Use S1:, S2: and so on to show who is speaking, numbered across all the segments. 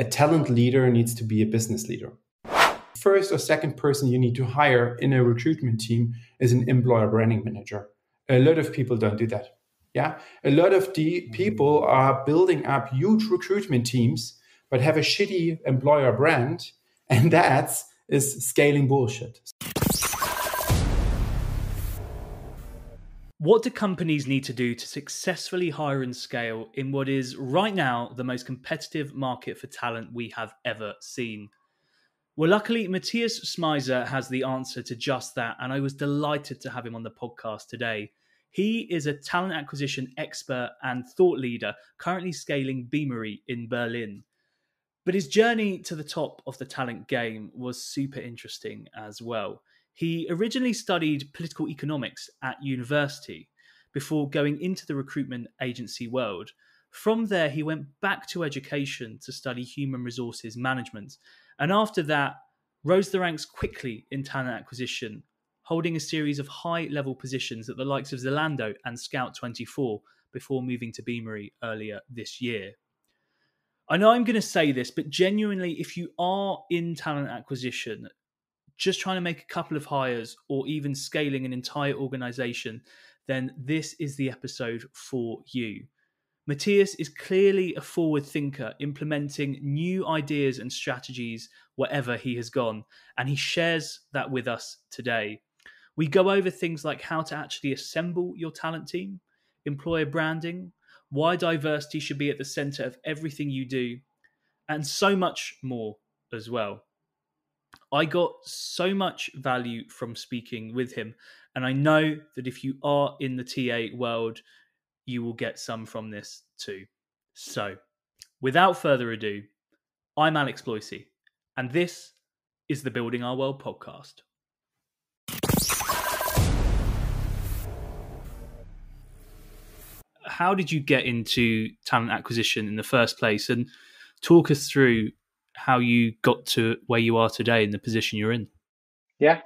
S1: a talent leader needs to be a business leader. First or second person you need to hire in a recruitment team is an employer branding manager. A lot of people don't do that. Yeah. A lot of the mm-hmm. people are building up huge recruitment teams, but have a shitty employer brand. And that is scaling bullshit.
S2: What do companies need to do to successfully hire and scale in what is right now the most competitive market for talent we have ever seen? Well, luckily, Matthias Schmeißer has the answer to just that, and I was delighted to have him on the podcast today. He is a talent acquisition expert and thought leader, currently scaling Beamery in Berlin. But his journey to the top of the talent game was super interesting as well. He originally studied political economics at university before going into the recruitment agency world. From there, he went back to education to study human resources management. And after that, rose the ranks quickly in talent acquisition, holding a series of high level positions at the likes of Zalando and Scout 24 before moving to Beamery earlier this year. I know I'm going to say this, but genuinely, if you are in talent acquisition, just trying to make a couple of hires or even scaling an entire organization, then this is the episode for you. Matthias is clearly a forward thinker, implementing new ideas and strategies wherever he has gone, and he shares that with us today. We go over things like how to actually assemble your talent team, employer branding, why diversity should be at the center of everything you do, and so much more as well. I got so much value from speaking with him. And I know that if you are in the TA world, you will get some from this too. So, without further ado, I'm Alex Bloisey, and this is the Building Our World podcast. How did you get into talent acquisition in the first place? And talk us through how you got to where you are today in the position you're in.
S3: Yeah,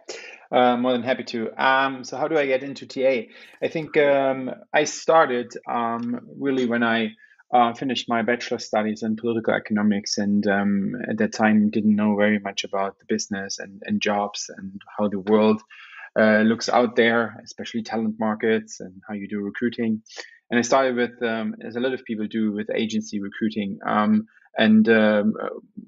S3: uh, more than happy to. Um, so, how do I get into TA? I think um, I started um, really when I uh, finished my bachelor studies in political economics, and um, at that time didn't know very much about the business and, and jobs and how the world uh, looks out there, especially talent markets and how you do recruiting. And I started with, um, as a lot of people do, with agency recruiting. And um,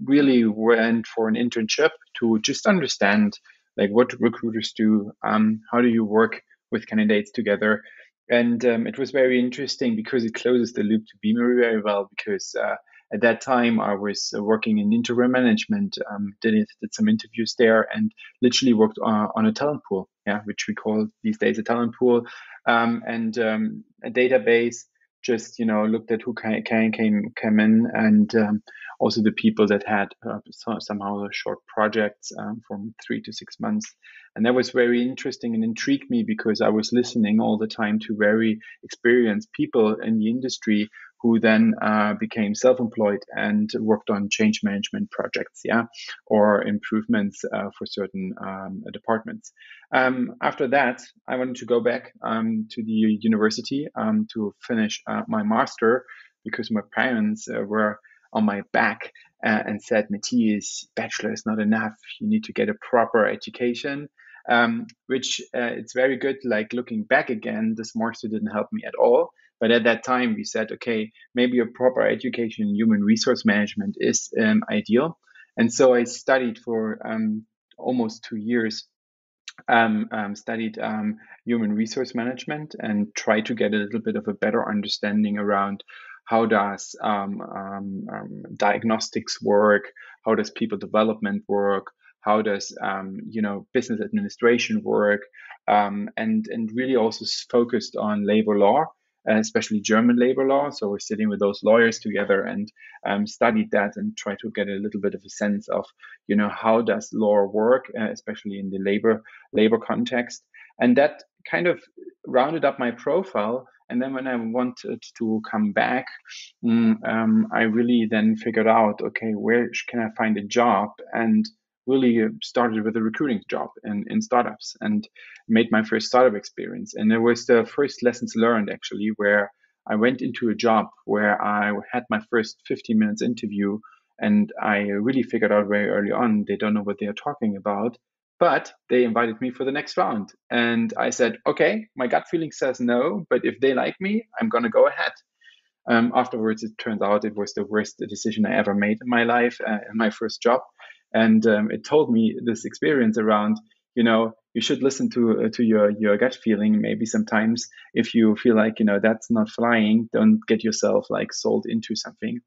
S3: really went for an internship to just understand like what recruiters do, um, how do you work with candidates together, and um, it was very interesting because it closes the loop to Beamery very well because. Uh, at that time, I was working in interim management, um, did, did some interviews there, and literally worked on, on, a talent pool, yeah, which we call these days a talent pool, um, and um, a database just you know looked at who came came came in and um, also the people that had uh, somehow short projects um, from three to six months. And that was very interesting and intrigued me because i was listening all the time to very experienced people in the industry who then uh, became self-employed and worked on change management projects, yeah, or improvements uh, for certain um, departments. Um, after that, I wanted to go back um, to the university um, to finish uh, my master because my parents uh, were on my back uh, and said, Matthias, bachelor is not enough. You need to get a proper education. Um, which uh, it's very good. Like looking back again, this master didn't help me at all but at that time, we said, okay, maybe a proper education in human resource management is um, ideal. And so I studied for um, almost two years, um, um studied um, human resource management and tried to get a little bit of a better understanding around how does um, diagnostics work, how does people development work, how does you know business administration work, and and really also focused on labor law especially German labor law. So we're sitting with those lawyers together and um, studied that and try to get a little bit of a sense of, you know, how does law work, uh, especially in the labor labor context. And that kind of rounded up my profile. And then when I wanted to come back, mm, um, I really then figured out, okay, where can I find a job? And really started with a recruiting job in, in startups and made my first startup experience. And it was the first lessons learned actually, where I went into a job where I had my first 15 minutes interview And I really figured out very early on they don't know what they are talking about. But they invited me for the next round. And I said, okay, my gut feeling says no, but if they like me, I'm going to go ahead. Um, afterwards, it turns out it was the worst decision I ever made in my life, uh, in my first job. And um, it told me this experience around, you know, you should listen to uh, to your your gut feeling. Maybe sometimes if you feel like you know that's not flying, don't get yourself like sold into something.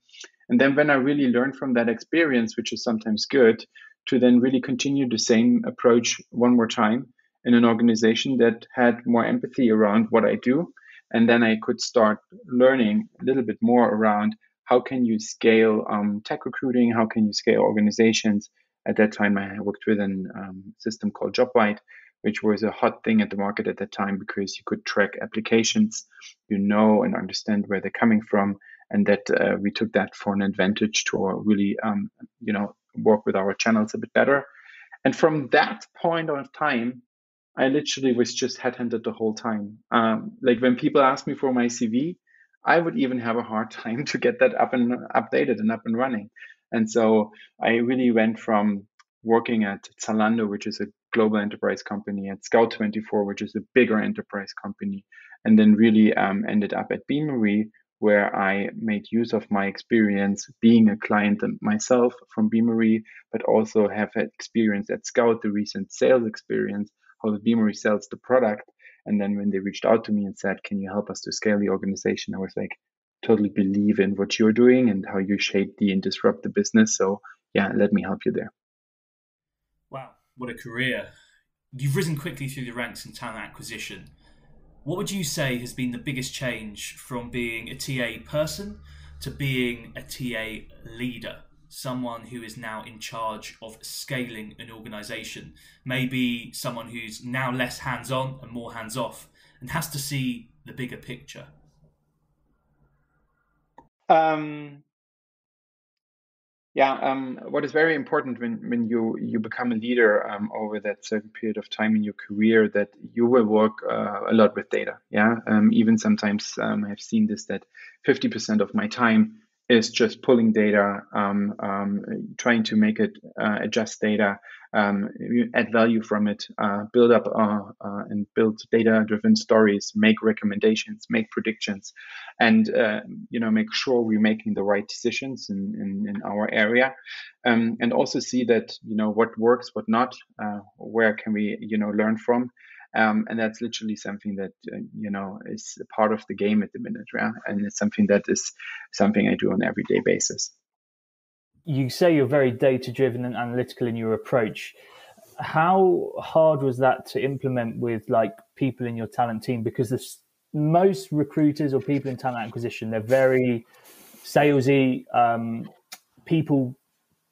S3: And then when I really learned from that experience, which is sometimes good, to then really continue the same approach one more time in an organization that had more empathy around what I do and then I could start learning a little bit more around how can you scale um, tech recruiting, how can you scale organizations. At that time, I worked with a um, system called JobVite, which was a hot thing at the market at that time because you could track applications, you know, and understand where they're coming from, and that uh, we took that for an advantage to really, um, you know, work with our channels a bit better. And from that point of time, I literally was just headhunted the whole time. Um, like when people ask me for my CV, I would even have a hard time to get that up and updated and up and running. And so I really went from working at Zalando, which is a global enterprise company, at Scout24, which is a bigger enterprise company, and then really um, ended up at Beamery, where I made use of my experience being a client myself from Beamery, but also have had experience at Scout, the recent sales experience, how the Beamery sells the product. And then when they reached out to me and said, "Can you help us to scale the organization?" I was like, "Totally believe in what you're doing and how you shape the and disrupt the business. So yeah, let me help you there."
S2: Wow, what a career! You've risen quickly through the ranks in talent acquisition. What would you say has been the biggest change from being a TA person to being a TA leader? Someone who is now in charge of scaling an organization, maybe someone who's now less hands on and more hands off and has to see the bigger picture?
S3: Um, yeah, um, what is very important when, when you, you become a leader um, over that certain period of time in your career that you will work uh, a lot with data. Yeah, um, even sometimes um, I've seen this that 50% of my time is just pulling data, um, um, trying to make it uh, adjust data, um, add value from it, uh, build up uh, uh and build data-driven stories, make recommendations, make predictions, and uh, you know make sure we're making the right decisions in, in, in our area, um, and also see that you know what works, what not, uh, where can we you know learn from. Um, and that's literally something that uh, you know is part of the game at the minute, right? And it's something that is something I do on an everyday basis.
S2: You say you're very data driven and analytical in your approach. How hard was that to implement with like people in your talent team? Because the most recruiters or people in talent acquisition, they're very salesy, um, people,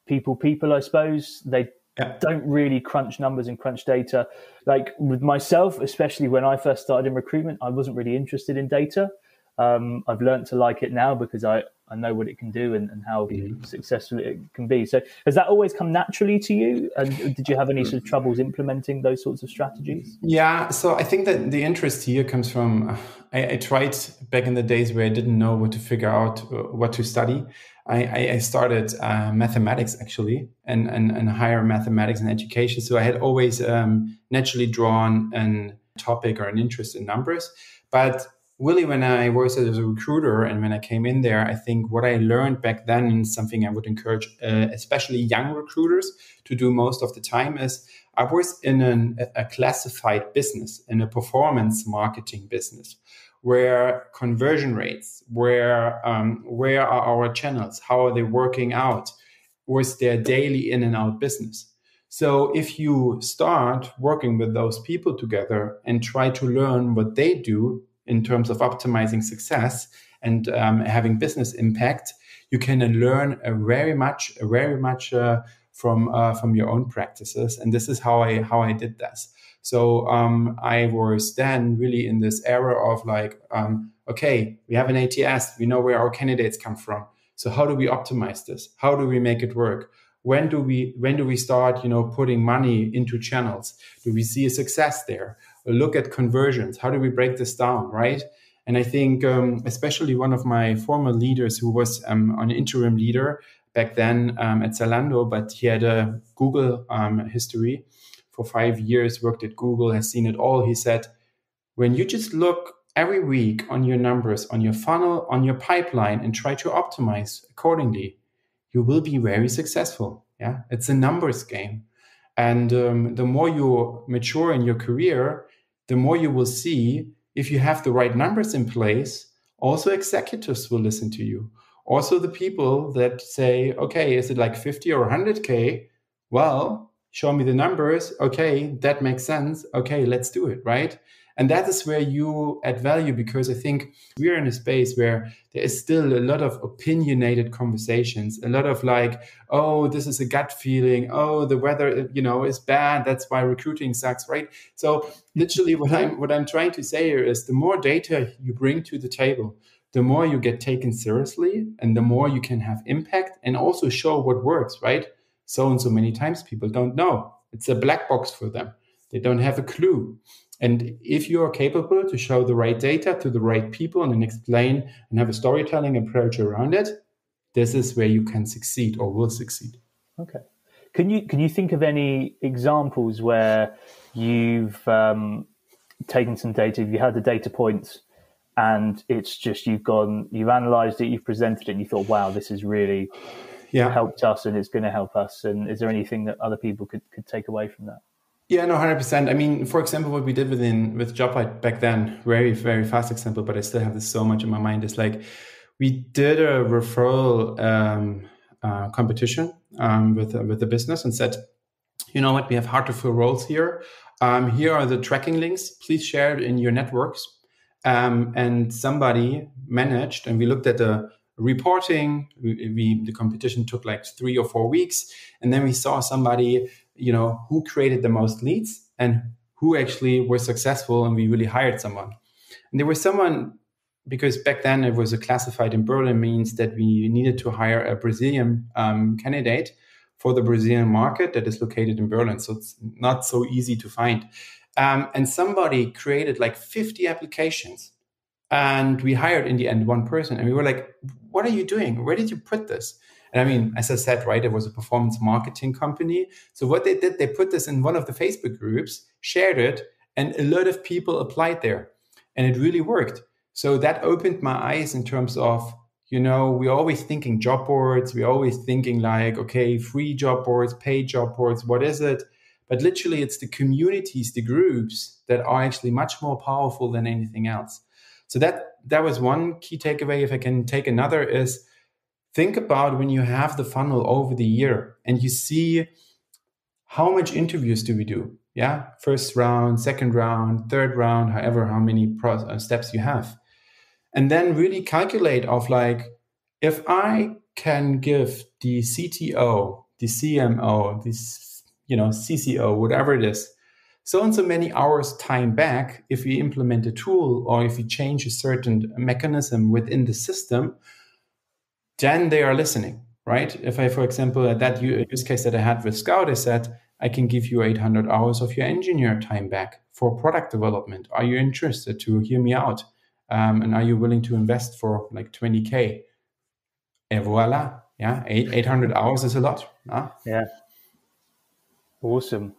S2: people, people. I suppose they yeah. don't really crunch numbers and crunch data. Like with myself, especially when I first started in recruitment, I wasn't really interested in data. Um, I've learned to like it now because I, I know what it can do and, and how mm-hmm. successful it can be. So has that always come naturally to you? And did you have any sort of troubles implementing those sorts of strategies?
S4: Yeah, so I think that the interest here comes from I, I tried back in the days where I didn't know what to figure out uh, what to study. I, I started uh, mathematics actually and, and, and higher mathematics and education. So I had always um, naturally drawn a topic or an interest in numbers. But really, when I was as a recruiter and when I came in there, I think what I learned back then and something I would encourage, uh, especially young recruiters, to do most of the time is I was in an, a classified business, in a performance marketing business where conversion rates, where um, where are our channels, how are they working out, was their daily in and out business. So if you start working with those people together and try to learn what they do in terms of optimizing success and um, having business impact, you can learn very much, very much uh, from uh, from your own practices. And this is how I how I did this. So um, I was then really in this era of like, um, okay, we have an ATS, we know where our candidates come from. So how do we optimize this? How do we make it work? When do we when do we start, you know, putting money into channels? Do we see a success there? look at conversions. How do we break this down, right? And I think, um, especially one of my former leaders who was um, an interim leader
S3: back then um, at Zalando, but he had a Google um, history for five years, worked at Google, has seen it all. He said, when you just look every week on your numbers, on your funnel, on your pipeline, and try to optimize accordingly, you will be very successful. Yeah, it's a numbers game. And um, the more you mature in your career, the more you will see if you have the right numbers in place, also executives will listen to you. Also, the people that say, okay, is it like 50 or 100K? Well, show me the numbers. Okay, that makes sense. Okay, let's do it, right? And that is where you add value because I think we're in a space where there is still a lot of opinionated conversations, a lot of like, oh, this is a gut feeling. Oh, the weather, uh, you know, is bad. That's why recruiting sucks, right? So literally what I'm what I'm trying to say here is the more data you bring to the table, the more you get taken seriously and the more you can have impact and also show what works, right? So and so many times people don't know. It's a black box for them. They don't have a clue. And if you are capable to show the right data to the right people and then explain and have a storytelling approach around it, this is where you can succeed or will succeed.
S2: Okay. Can you can you think of any examples where you've um, taken some data, you had the data points, and it's just you've gone, you've analysed it, you've presented it, and you thought, wow, this is really yeah. helped us, and it's going to help us. And is there anything that other people could could take away from that?
S3: Yeah, no, hundred percent. I mean, for example, what we did within with Jobvite back then, very very fast example, but I still have this so much in my mind. Is like we did a referral um, uh, competition um, with uh, with the business and said, you know what, we have hard to fill roles here. Um, here are the tracking links. Please share it in your networks. Um, and somebody managed, and we looked at the reporting. We, we the competition took like three or four weeks, and then we saw somebody you know who created the most leads and who actually were successful and we really hired someone. And there was someone because back then it was a classified in berlin means that we needed to hire a brazilian um, candidate for the brazilian market that is located in berlin. So it's not so easy to find. Um, and somebody created like 50 applications and we hired in the end one person and we were like what are you doing where did you put this and I mean, as I said, right, it was a performance marketing company. So what they did, they put this in one of the Facebook groups, shared it, and a lot of people applied there. And it really worked. So that opened my eyes in terms of, you know, we're always thinking job boards. We're always thinking like, okay, free job boards, paid job boards, what is it? But literally, it's the communities, the groups that are actually much more powerful than anything else. So that that was one key takeaway. If I can take another, is think about when you have the funnel over the year and you see how much interviews do we do yeah first round second round third round however how many pro- uh, steps you have and then really calculate of like if i can give the cto the cmo this you know cco whatever it is so and so many hours time back if we implement a tool or if we change a certain mechanism within the system then they are listening, right? If I, for example, at that use case that I had with Scout, I said, I can give you 800 hours of your engineer time back for product development. Are you interested to hear me out? Um, and are you willing to invest for like 20K? Et voila. Yeah, 800 hours is a lot.
S2: Huh? Yeah. Awesome.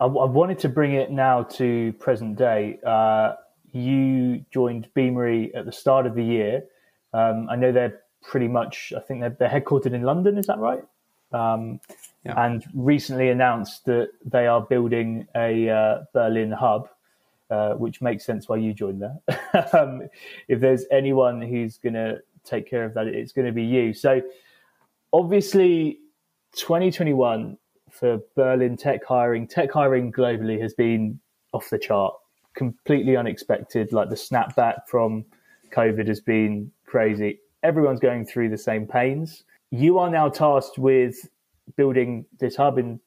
S2: I, I, wanted to bring it now to present day. Uh, you joined Beamery at the start of the year. Um, I know they're pretty much, I think they're, they're headquartered in London. Is that right? Um, yeah. And recently announced that they are building a uh, Berlin hub, uh, which makes sense why you joined there. um, if there's anyone who's going to take care of that, it's going to be you. So, obviously, 2021 for Berlin tech hiring, tech hiring globally has been off the chart, completely unexpected. Like the snapback from COVID has been crazy everyone's going through the same pains. You are now tasked with building this hub in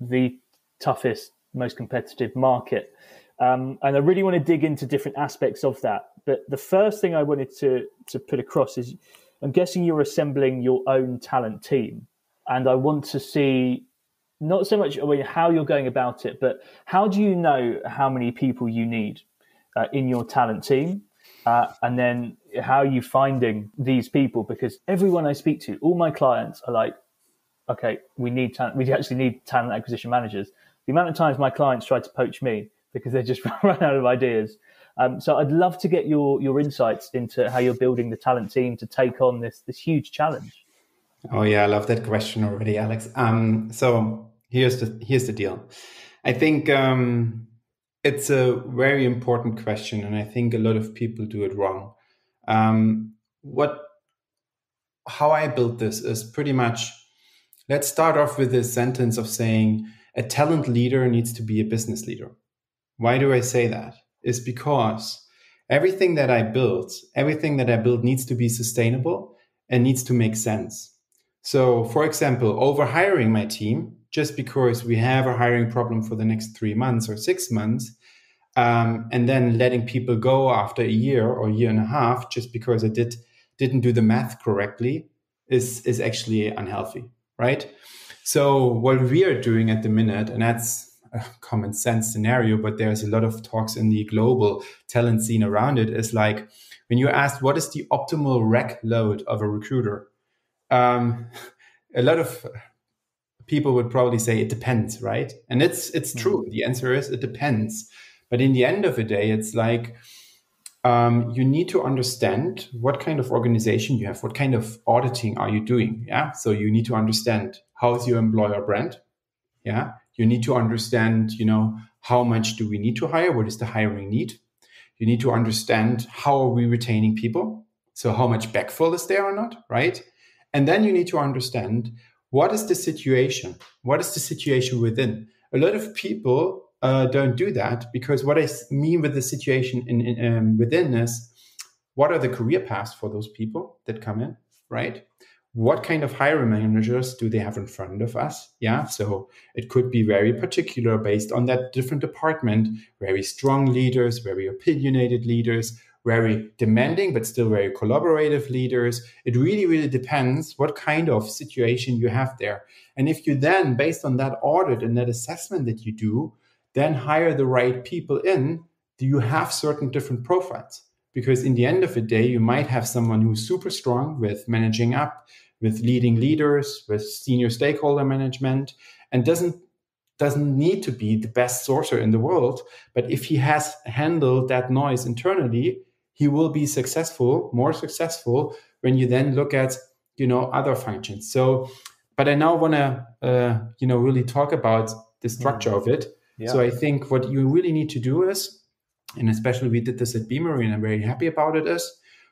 S2: the toughest, most competitive market. Um, and I really want to dig into different aspects of that. But the first thing I wanted to, to put across is I'm guessing you're assembling your own talent team. And I want to see not so much how you're going about it, but how do you know how many people you need uh, in your talent team? Uh, and then how are you finding these people? Because everyone I speak to, all my clients are like, okay, we need talent, we actually need talent acquisition managers. The amount of times my clients try to poach me because they just run out of ideas. Um, so I'd love to get your your insights into how you're building the talent team to take on this this huge challenge.
S3: Oh yeah, I love that question already, Alex. Um, so here's the here's the deal. I think um, it's a very important question, and I think a lot of people do it wrong. Um, what how I built this is pretty much let's start off with this sentence of saying a talent leader needs to be a business leader. Why do I say that? Is because everything that I build, everything that I build needs to be sustainable and needs to make sense. So, for example, over hiring my team just because we have a hiring problem for the next three months or six months, um, and then letting people go after a year or year and a half just because I did didn't do the math correctly is is actually unhealthy, right? So what we are doing at the minute, and that's a common sense scenario, but there's a lot of talks in the global talent scene around it, is like when you're asked what is the optimal rec load of a recruiter, um, a lot of people would probably say it depends, right? And it's it's true. Mm. The answer is it depends. But in the end of the day, it's like um, you need to understand what kind of organization you have, what kind of auditing are you doing. Yeah. So you need to understand how is your employer brand. Yeah. You need to understand, you know, how much do we need to hire? What is the hiring need? You need to understand how are we retaining people? So how much backfill is there or not, right? And then you need to understand what is the situation? What is the situation within? A lot of people uh, don't do that because what I mean with the situation in, in um, within is what are the career paths for those people that come in, right? What kind of hiring managers do they have in front of us? Yeah, so it could be very particular based on that different department, very strong leaders, very opinionated leaders, very demanding but still very collaborative leaders. It really, really depends what kind of situation you have there. And if you then, based on that audit and that assessment that you do, then hire the right people in, do you have certain different profiles? Because in the end of the day, you might have someone who's super strong with managing up, with leading leaders, with senior stakeholder management, and doesn't doesn't need to be the best sourcer in the world. But if he has handled that noise internally, he will be successful, more successful when you then look at you know other functions. So, but I now want to uh, you know really talk about the structure mm. of it yeah. So I think what you really need to do is, and especially we did this at Beamery, and I'm very happy about it, is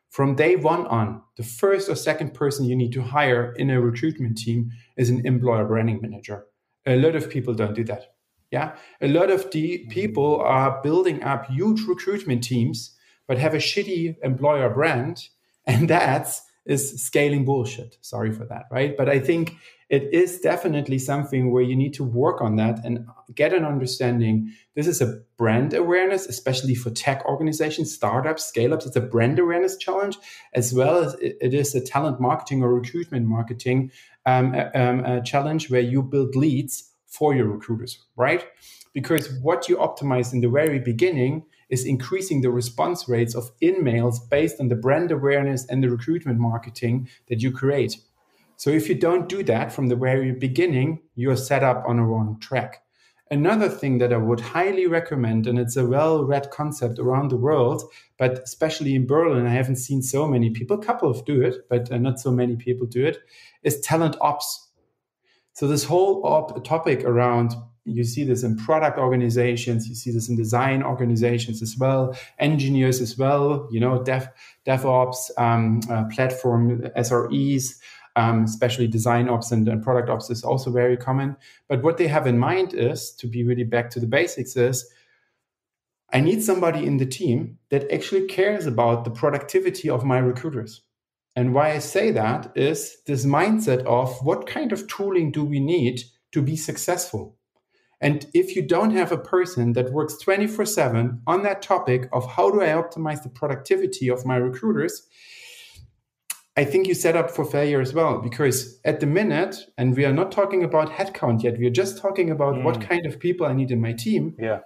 S3: from day one on, the first or second person you need to hire in a recruitment team is an employer branding manager. A lot of people don't do that. Yeah. A lot of the people are building up huge recruitment teams, but have a shitty employer brand. And that's is scaling bullshit. Sorry for that, right? But I think it is definitely something where you need to work on that and get an understanding. This is a brand awareness, especially for tech organizations, startups, scale ups. It's a brand awareness challenge, as well as it is a talent marketing or recruitment marketing um, um, challenge where you build leads for your recruiters, right? Because what you optimize in the very beginning is increasing the response rates of in-mails based on the brand awareness and the recruitment marketing that you create. So if you don't do that from the very beginning, you're set up on a wrong track. Another thing that I would highly recommend, and it's a well read concept around the world, but especially in Berlin, I haven't seen so many people, a couple of do it, but uh, not so many people do it, is talent ops. So this whole op- topic around you see this in product organizations you see this in design organizations as well engineers as well you know dev devops um, uh, platform sres um, especially design ops and, and product ops is also very common. But what they have in mind is to be really back to the basics is I need somebody in the team that actually cares about the productivity of my recruiters. And why I say that is this mindset of what kind of tooling do we need to be successful? And if you don't have a person that works 24 7 on that topic of how do I optimize the productivity of my recruiters, I think you set up for failure as well because at the minute, and we are not talking about headcount yet, we are just talking about mm. what kind of people I need in my team.
S2: Yeah.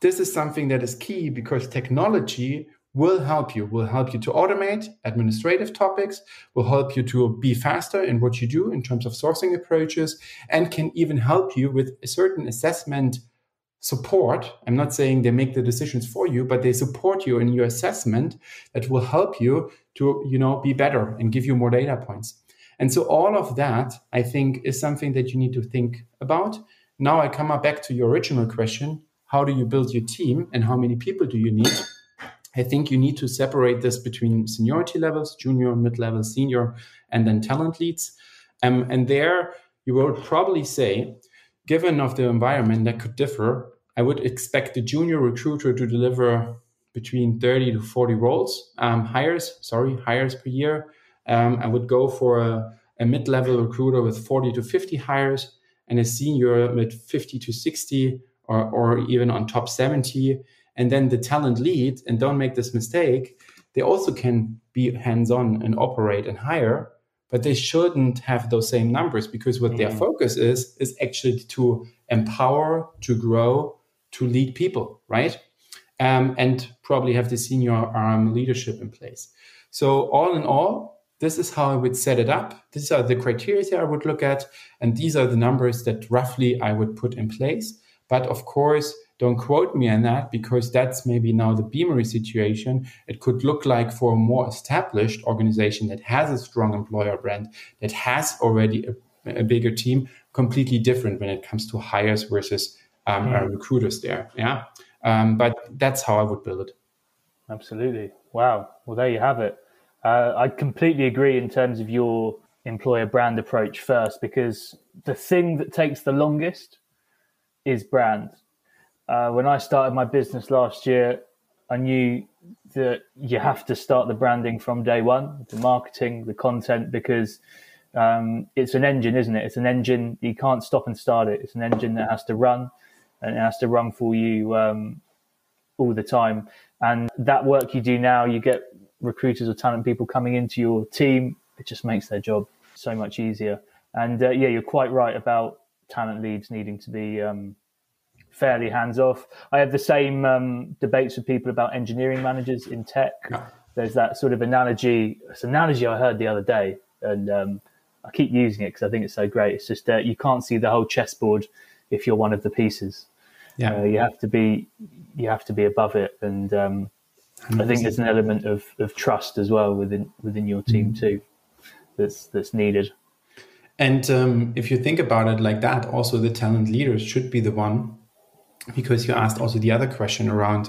S3: This is something that is key because technology will help you, will help you to automate administrative topics, will help you to be faster in what you do in terms of sourcing approaches, and can even help you with a certain assessment support. I'm not saying they make the decisions for you, but they support you in your assessment that will help you to, you know, be better and give you more data points. And so all of that, I think, is something that you need to think about. Now I come back to your original question. How do you build your team and how many people do you need? I think you need to separate this between seniority levels, junior, mid-level, senior, and then talent leads. Um, and there you will probably say, given of the environment that could differ, I would expect the junior recruiter to deliver between 30 to 40 roles, um, hires, sorry, hires per year. Um, I would go for a, a mid-level recruiter with 40 to 50 hires and a senior with 50 to 60 or, or even on top 70 and then the talent lead, and don't make this mistake, they also can be hands on and operate and hire, but they shouldn't have those same numbers because what mm-hmm. their focus is, is actually to empower, to grow, to lead people, right? Um, and probably have the senior arm leadership in place. So, all in all, this is how I would set it up. These are the criteria I would look at, and these are the numbers that roughly I would put in place. But of course, don't quote me on that because that's maybe now the Beamery situation. It could look like for a more established organization that has a strong employer brand, that has already a, a bigger team, completely different when it comes to hires versus um, mm. recruiters there. Yeah. Um, but that's how I would build it.
S2: Absolutely. Wow. Well, there you have it. Uh, I completely agree in terms of your employer brand approach first, because the thing that takes the longest is brand uh, when I started my business last year, I knew that you have to start the branding from day one, the marketing, the content, because um, it's an engine, isn't it? It's an engine. You can't stop and start it. It's an engine that has to run and it has to run for you um, all the time. And that work you do now, you get recruiters or talent people coming into your team. It just makes their job so much easier. And uh, yeah, you're quite right about talent leads needing to be um, fairly hands off. I have the same um, debates with people about engineering managers in tech. Yeah. There's that sort of analogy. It's an analogy I heard the other day, and um, I keep using it because I think it's so great. It's just that you can't see the whole chessboard if you're one of the pieces. Yeah, uh, you have to be you have to be above it, and um, I think there's an element of, of trust as well within within your team mm-hmm. too. That's that's needed.
S3: And um, if you think about it like that, also the talent leaders should be the one because you asked also the other question around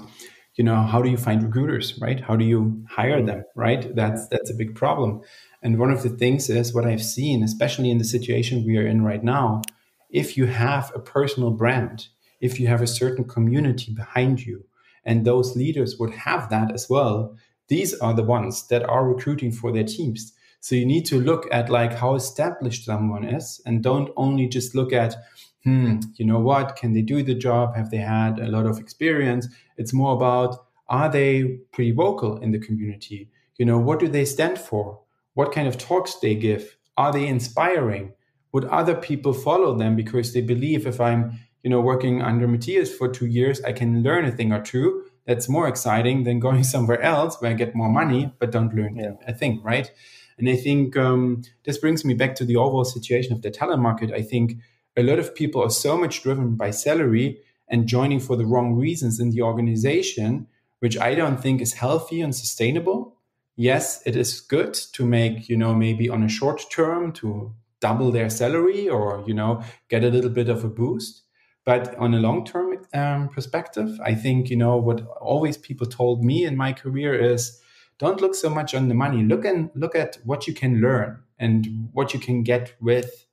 S3: you know how do you find recruiters right? How do you hire mm-hmm. them right? That's that's a big problem. And one of the things is what i've seen especially in the situation we are in right now if you have a personal brand if you have a certain community behind you and those leaders would have that as well these are the ones that are recruiting for their teams. So you need to look at like how established someone is and don't only just look at hmm, you know what? Can they do the job? Have they had a lot of experience? It's more about are they pretty vocal in the community? You know, what do they stand for? What kind of talks they give? Are they inspiring? Would other people follow them because they believe if I'm, you know, working under Matthias for two years, I can learn a thing or two. That's more exciting than going somewhere else where I get more money but don't learn yeah. a thing, right? And I think um, this brings me back to the overall situation of the talent market. I think a lot of people are so much driven by salary and joining for the wrong reasons in the organization, which I don't think is healthy and sustainable. Yes, it is good to make, you know, maybe on a short term to double their salary or, you know, get a little bit of a boost. But on a long term um, perspective, I think, you know, what always people told me in my career is don't look so much on the money. Look and look at what you can learn and what you can get with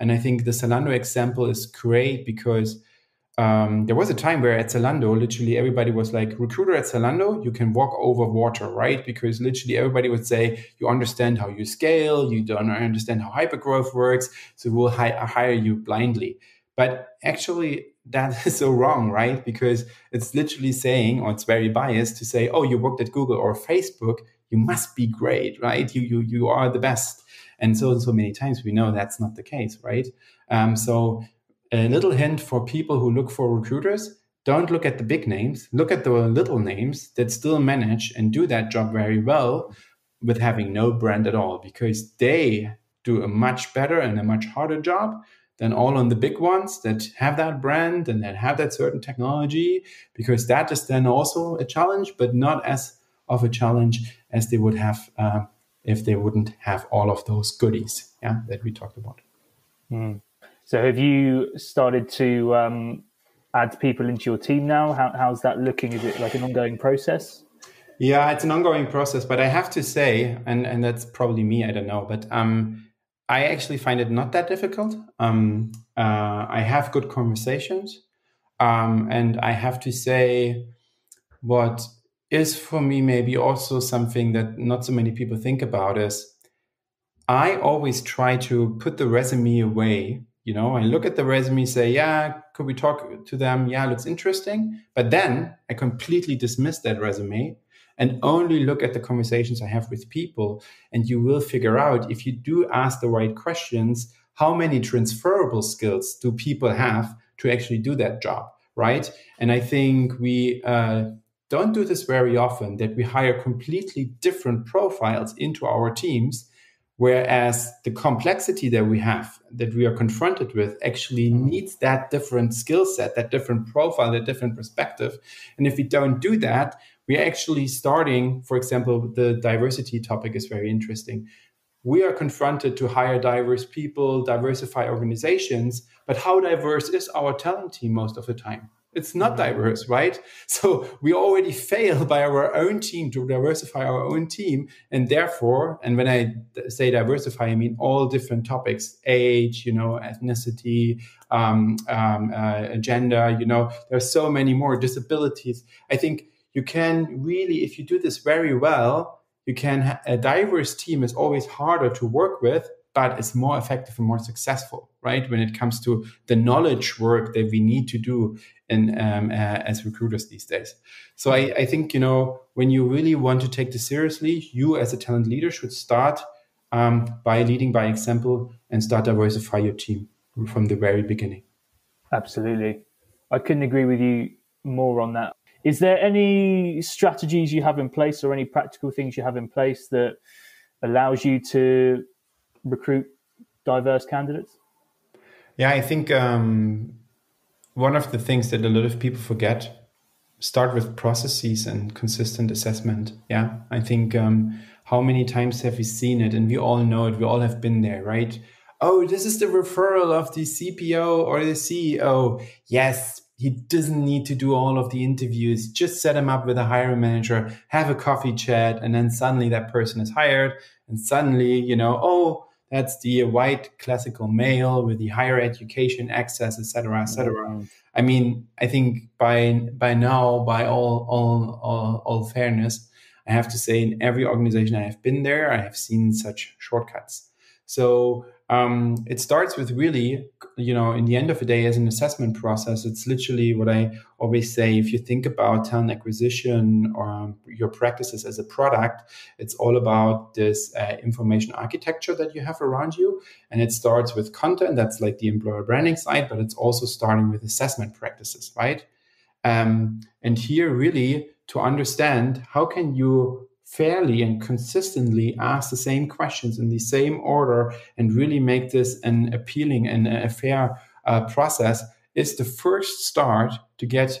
S3: and I think the Zalando example is great because um, there was a time where at Zalando, literally everybody was like, recruiter at Zalando, you can walk over water, right? Because literally everybody would say, you understand how you scale, you don't understand how hypergrowth works, so we'll hi- hire you blindly. But actually, that is so wrong, right? Because it's literally saying, or it's very biased to say, oh, you worked at Google or Facebook, you must be great, right? You you you are the best. And so, so many times we know that's not the case, right? Um, so a little hint for people who look for recruiters, don't look at the big names, look at the little names that still manage and do that job very well with having no brand at all because they do a much better and a much harder job than all on the big ones that have that brand and that have that certain technology because that is then also a challenge but not as of a challenge as they would have uh, if they wouldn't have all of those goodies yeah that we talked about
S2: mm. so have you started to um, add people into your team now How, how's that looking is it like an ongoing process
S3: yeah it's an ongoing process but i have to say and and that's probably me i don't know but um I actually find it not that difficult. Um, uh, I have good conversations. Um, and I have to say, what is for me maybe also something that not so many people think about is I always try to put the resume away. You know, I look at the resume, say, yeah, could we talk to them? Yeah, looks interesting. But then I completely dismiss that resume and only look at the conversations I have with people. And you will figure out if you do ask the right questions, how many transferable skills do people have to actually do that job, right? And I think we uh, don't do this very often that we hire completely different profiles into our teams. Whereas the complexity that we have, that we are confronted with, actually mm-hmm. needs that different skill set, that different profile, that different perspective. And if we don't do that, we're actually starting, for example, the diversity topic is very interesting. We are confronted to hire diverse people, diversify organizations, but how diverse is our talent team most of the time? It's not diverse, right? So we already fail by our own team to diversify our own team. And therefore, and when I say diversify, I mean all different topics age, you know, ethnicity, um, um, uh, gender, you know, there's so many more disabilities. I think you can really, if you do this very well, you can, a diverse team is always harder to work with, but it's more effective and more successful, right? When it comes to the knowledge work that we need to do in, um, uh, as recruiters these days. So I, I think, you know, when you really want to take this seriously, you as a talent leader should start um, by leading by example and start diversify your team from the very beginning.
S2: Absolutely. I couldn't agree with you more on that. Is there any strategies you have in place or any practical things you have in place that allows you to recruit diverse candidates?
S3: Yeah, I think um, one of the things that a lot of people forget start with processes and consistent assessment. Yeah, I think um, how many times have we seen it, and we all know it. We all have been there, right? Oh, this is the referral of the CPO or the CEO. Yes, he doesn't need to do all of the interviews. Just set him up with a hiring manager, have a coffee chat, and then suddenly that person is hired. And suddenly, you know, oh, that's the white classical male with the higher education access, etc., etc. Mm-hmm. I mean, I think by by now, by all, all all all fairness, I have to say, in every organization I have been there, I have seen such shortcuts. So um, it starts with really, you know, in the end of the day, as an assessment process, it's literally what I always say. If you think about talent acquisition or um, your practices as a product, it's all about this uh, information architecture that you have around you. And it starts with content, that's like the employer branding side, but it's also starting with assessment practices, right? Um, and here, really, to understand how can you fairly and consistently ask the same questions in the same order and really make this an appealing and a fair uh, process is the first start to get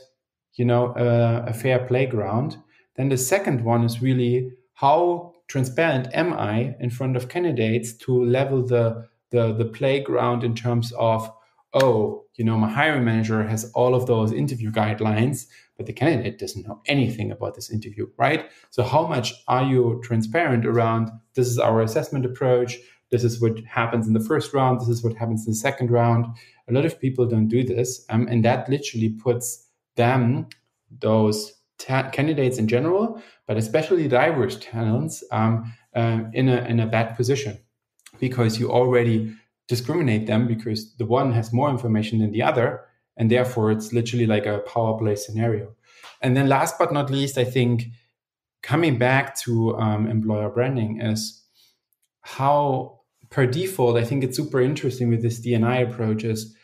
S3: you know uh, a fair playground. Then the second one is really how transparent am i in front of candidates to level the the, the playground in terms of oh you know my hiring manager has all of those interview guidelines but the candidate doesn't know anything about this interview, right? So, how much are you transparent around this is our assessment approach? This is what happens in the first round. This is what happens in the second round. A lot of people don't do this. Um, and that literally puts them, those ta- candidates in general, but especially diverse talents, um, uh, in, a, in a bad position because you already discriminate them because the one has more information than the other and therefore, it's literally like a power play scenario. And then last but not least, I think coming back to um, employer branding is how per default, I think it's super interesting with this DNI approach is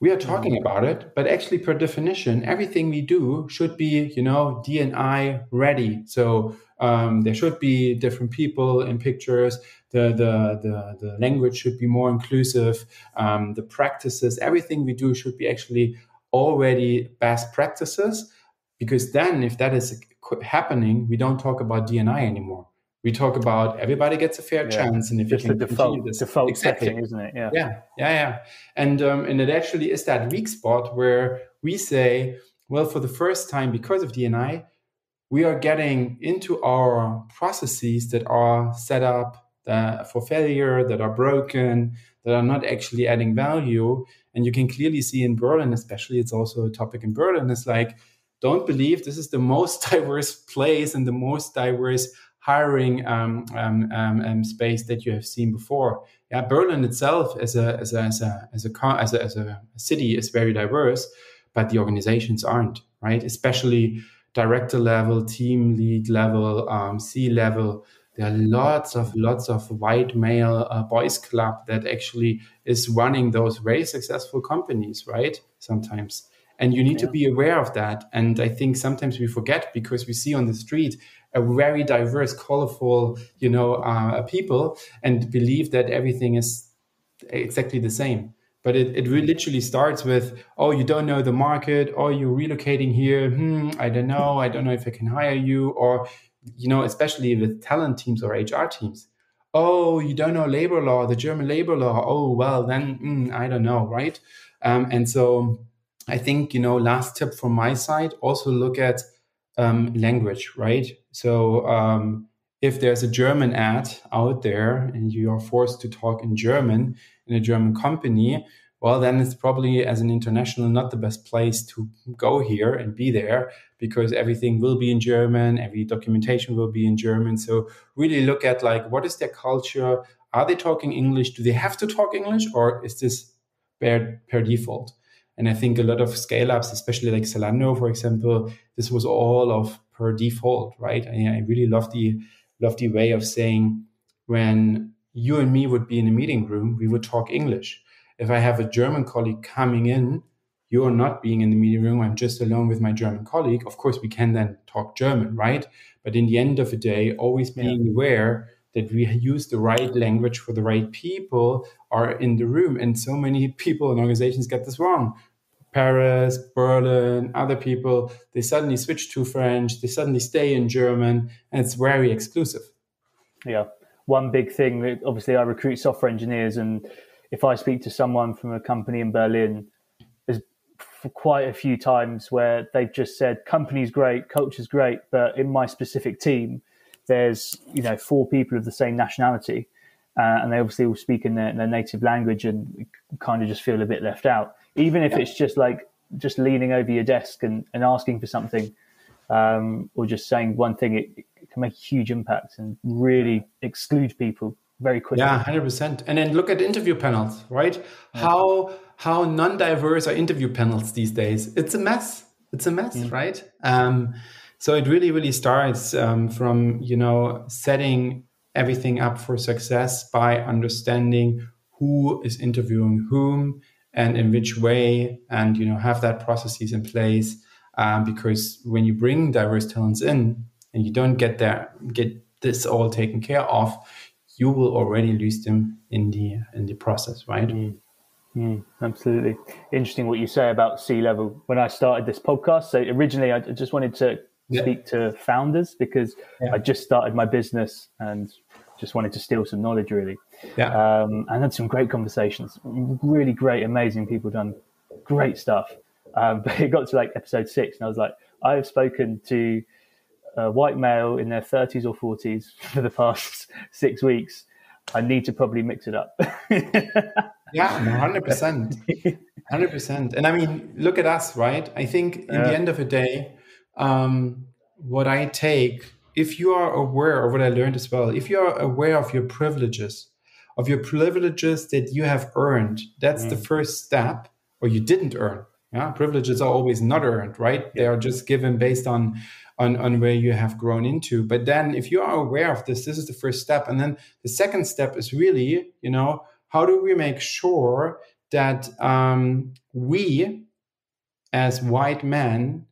S3: we are talking about it, but actually, per definition, everything we do should be, you know, DNI ready. So um, there should be different people in pictures. The, the, the, the language should be more inclusive. Um, the practices, everything we do should be actually already best practices. Because then, if that is happening, we don't talk about DNI anymore. We talk about everybody gets a fair yeah. chance, and if
S2: Just
S3: you can
S2: the default, this, default exactly. setting, isn't it?
S3: Yeah, yeah, yeah, yeah. And um, and it actually is that weak spot where we say, well, for the first time, because of DNI, we are getting into our processes that are set up for failure, that are broken, that are not actually adding value. And you can clearly see in Berlin, especially, it's also a topic in Berlin. It's like, don't believe this is the most diverse place and the most diverse hiring um, um, um, um, space that you have seen before. Yeah, Berlin itself as a as a as a as a, as a, as a city is very diverse, but the organizations aren't right, especially director level, team lead level, um, C level. There are lots of lots of white male uh, boys club that actually is running those very successful companies, right? Sometimes. And you need yeah. to be aware of that. And I think sometimes we forget because we see on the street a very diverse, colorful, you know, uh, people and believe that everything is exactly the same. But it, it literally starts with, oh, you don't know the market, or oh, you're relocating here. Hmm, I don't know. I don't know if I can hire you. Or, you know, especially with talent teams or HR teams. Oh, you don't know labor law, the German labor law. Oh, well, then mm, I don't know, right? Um, and so I think, you know, last tip from my side, also look at um, language, right? So um, if there's a German ad out there and you are forced to talk in German in a German company, well, then it's probably as an international not the best place to go here and be there because everything will be in German, every documentation will be in German. So really look at like what is their culture? Are they talking English? Do they have to talk English or is this per, per default? And I think a lot of scale ups, especially like Zalando, for example, this was all of per default, right? I, I really love the love the way of saying when you and me would be in a meeting room, we would talk English. If I have a German colleague coming in, you're not being in the meeting room, I'm just alone with my German colleague. Of course, we can then talk German, right? But in the end of the day, always being yeah. aware that we use the right language for the right people are in the room. And so many people and organizations get this wrong. Paris, Berlin, other people, they suddenly switch to French, they suddenly stay in German, and it's very exclusive.
S2: Yeah. One big thing that obviously I recruit software engineers, and if I speak to someone from a company in Berlin, there's quite a few times where they've just said, company's great, culture's great, but in my specific team, there's you know four people of the same nationality, uh, and they obviously all speak in their, their, native language, and kind of just feel a bit left out. Even if yeah. it's just like just leaning over your desk and, and asking for something, um, or just saying one thing, it, it, can make a huge impact and really exclude people very quickly.
S3: Yeah, hundred percent. And then look at interview panels, right? Yeah. How how non-diverse are interview panels these days? It's a mess. It's a mess, yeah. right? Um, so it really, really starts um, from you know setting everything up for success by understanding who is interviewing whom and in which way, and you know have that processes in place. Um, because when you bring diverse talents in and you don't get there get this all taken care of, you will already lose them in the in the process, right? Mm.
S2: Mm, absolutely. Interesting what you say about C level. When I started this podcast, so originally I just wanted to yeah. speak to founders because yeah. I just started my business and just wanted to steal some knowledge really.
S3: Yeah.
S2: Um, and had some great conversations. Really great, amazing people done great stuff. Um, but it got to like episode six, and I was like, I have spoken to a white male in their 30s or 40s for the past six weeks. I need to probably mix it up.
S3: yeah, 100%. 100%. And I mean, look at us, right? I think in the end of the day, um, what I take, if you are aware of what I learned as well, if you are aware of your privileges, of your privileges that you have earned, that's mm. the first step, or you didn't earn. Yeah, privileges are always not earned, right? Yeah. They are just given based on, on on where you have grown into. But then, if you are aware of this, this is the first step, and then the second step is really, you know, how do we make sure that um, we, as white men,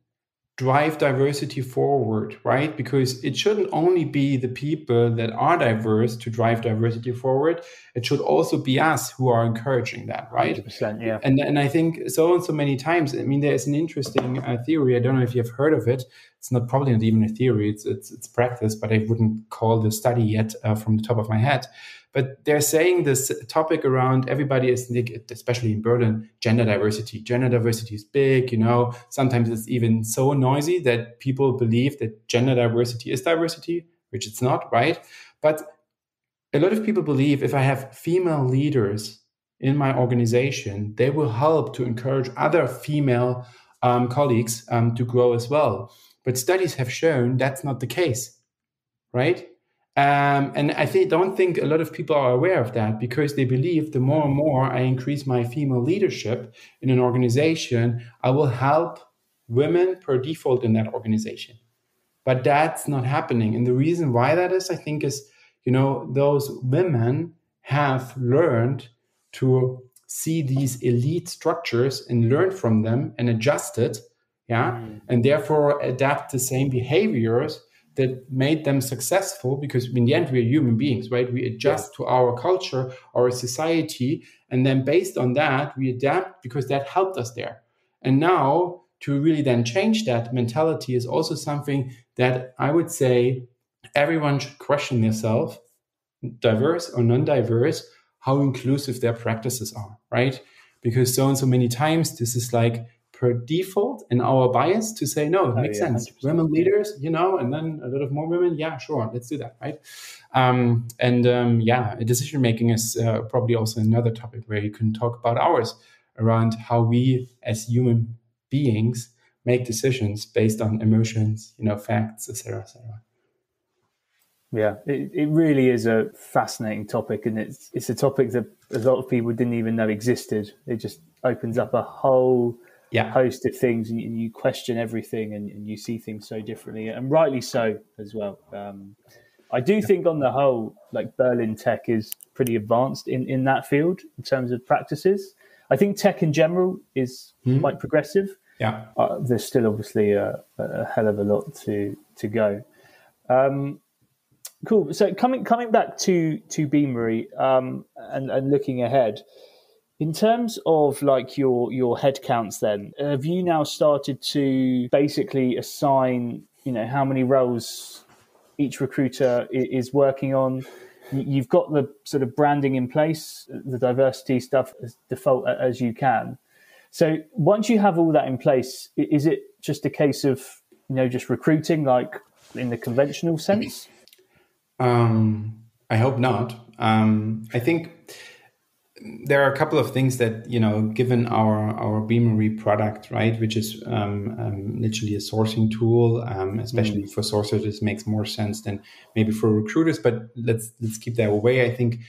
S3: drive diversity forward, right? Because it shouldn't only be the people that are diverse to drive diversity forward. It should also be us who are encouraging that, right?
S2: 100%, yeah.
S3: And and I think so and so many times. I mean, there's an interesting uh, theory. I don't know if you've heard of it. It's not probably not even a theory. It's it's, it's practice, but I wouldn't call the study yet uh, from the top of my head. But they're saying this topic around everybody is, especially in Berlin, gender diversity. Gender diversity is big, you know. Sometimes it's even so noisy that people believe that gender diversity is diversity, which it's not, right? But a lot of people believe if I have female leaders in my organization, they will help to encourage other female um, colleagues um, to grow as well. But studies have shown that's not the case, right? Um, and I think, don't think a lot of people are aware of that because they believe the more and more I increase my female leadership in an organization, I will help women per default in that organization. But that's not happening. And the reason why that is, I think, is, you know, those women have learned to see these elite structures and learn from them and adjust it. Yeah. Mm. And therefore adapt the same behaviors that made them successful because in the end we are human beings right? We adjust yeah. to our culture our society and then based on that we adapt because that helped us there. And now to really then change that mentality is also something that i would say everyone should question themselves diverse or non-diverse how inclusive their practices are right? Because so and so many times this is like per default in our bias to say no it oh, makes yeah, sense 100%. women leaders you know and then a lot of more women yeah sure let's do that right um, and um, yeah decision making is uh, probably also another topic where you can talk about ours around how we as human beings make decisions based on emotions you know facts etc etc
S2: yeah, it, it really is a fascinating topic, and it's it's a topic that a lot of people didn't even know existed. It just opens up a whole yeah. host of things and you question everything and, and, you see things so differently and rightly so as well. Um, i do think on the whole like berlin tech is pretty advanced in, in that field in terms of practices. I think tech in general is mm-hmm. quite progressive.
S3: Yeah.
S2: Uh, there's still obviously a, a, hell of a lot to to go. Um, cool. So coming coming back to to beamery um, and, and looking ahead in terms of like your your head counts, then have you now started to basically assign, you know, how many roles each recruiter is working on? You've got the sort of branding in place, the diversity stuff as default as you can. So once you have all that in place, is it just a case of you know just recruiting like in the conventional sense?
S3: Um, I hope not. Um, I think there are a couple of things that you know given our our beamery product right which is um, um, literally a sourcing tool um, especially mm. for sourcers this makes more sense than maybe for recruiters but let's let's keep that away i think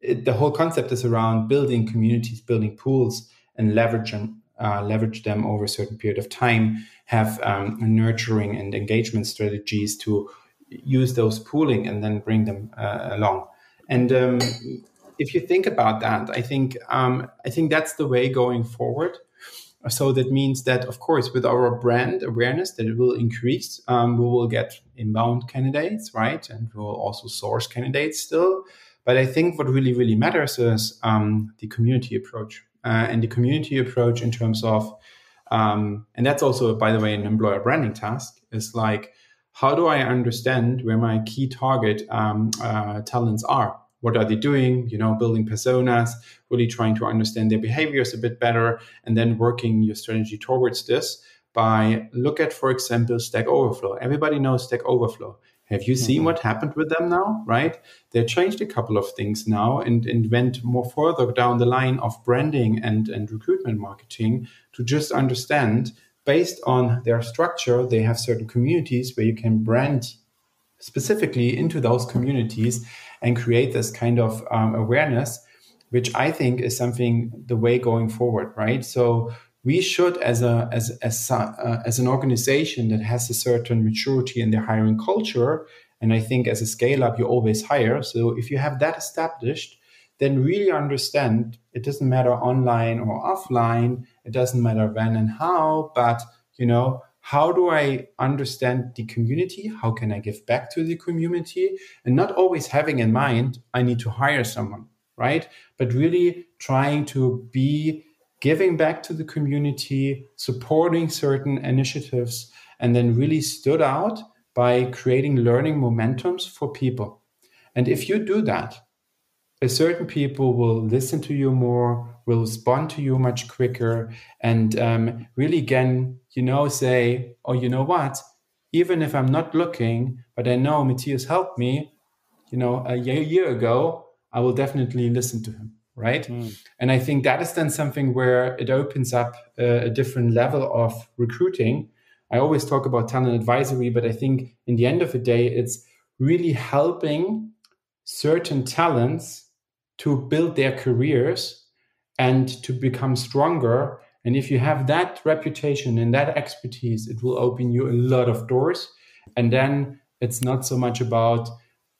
S3: it, the whole concept is around building communities building pools and leverage them uh, leverage them over a certain period of time have um, nurturing and engagement strategies to use those pooling and then bring them uh, along and um, if you think about that, I think um, I think that's the way going forward. So that means that, of course, with our brand awareness, that it will increase. Um, we will get inbound candidates, right, and we will also source candidates still. But I think what really, really matters is um, the community approach, uh, and the community approach in terms of, um, and that's also, by the way, an employer branding task. Is like, how do I understand where my key target um, uh, talents are? What are they doing you know building personas really trying to understand their behaviors a bit better and then working your strategy towards this by look at for example stack overflow. Everybody knows stack overflow. Have you seen mm-hmm. what happened with them now right? They changed a couple of things now and, and went more further down the line of branding and, and recruitment marketing to just understand based on their structure they have certain communities where you can brand specifically into those communities and create this kind of um, awareness, which I think is something the way going forward, right? So we should, as a as as uh, as an organization that has a certain maturity in their hiring culture, and I think as a scale up, you always hire. So if you have that established, then really understand it doesn't matter online or offline, it doesn't matter when and how, but you know, how do I understand the community? How can I give back to the community? And not always having in mind, I need to hire someone, right? But really trying to be giving back to the community, supporting certain initiatives, and then really stood out by creating learning momentums for people. And if you do that, a certain people will listen to you more, will respond to you much quicker, and um, really again, you know, say, oh, you know what? Even if I'm not looking, but I know Matthias helped me, you know, a year, year ago, I will definitely listen to him, right? Mm. And I think that is then something where it opens up a, a different level of recruiting. I always talk about talent advisory, but I think in the end of the day, it's really helping certain talents to build their careers and to become stronger. And if you have that reputation and that expertise, it will open you a lot of doors. And then it's not so much about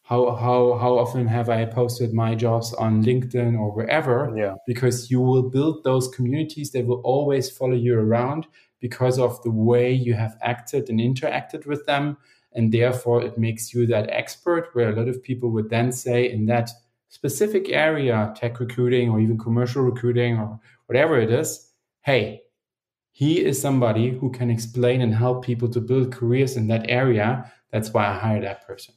S3: how how how often have I posted my jobs on LinkedIn or wherever?
S2: Yeah.
S3: Because you will build those communities that will always follow you around because of the way you have acted and interacted with them and therefore it makes you that expert where a lot of people would then say in that specific area tech recruiting or even commercial recruiting or whatever it is hey he is somebody who can explain and help people to build careers in that area that's why i hire that person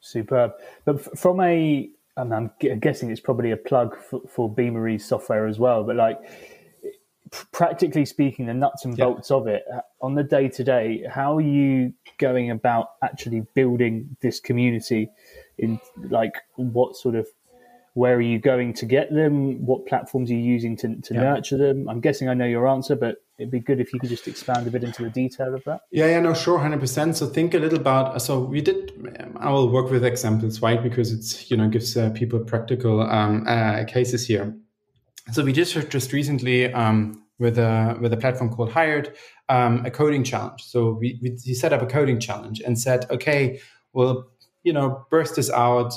S2: superb but from a i'm guessing it's probably a plug for, for beamery's software as well but like practically speaking, the nuts and bolts yeah. of it uh, on the day to day, how are you going about actually building this community? In like, what sort of, where are you going to get them? What platforms are you using to, to yeah. nurture them? I'm guessing I know your answer, but it'd be good if you could just expand a bit into the detail of that.
S3: Yeah, yeah, no, sure, hundred percent. So think a little about. So we did. I will work with examples, right? Because it's you know gives uh, people practical um, uh, cases here. So we just just recently um, with a with a platform called Hired um, a coding challenge. So we, we set up a coding challenge and said, okay, well, you know, burst this out,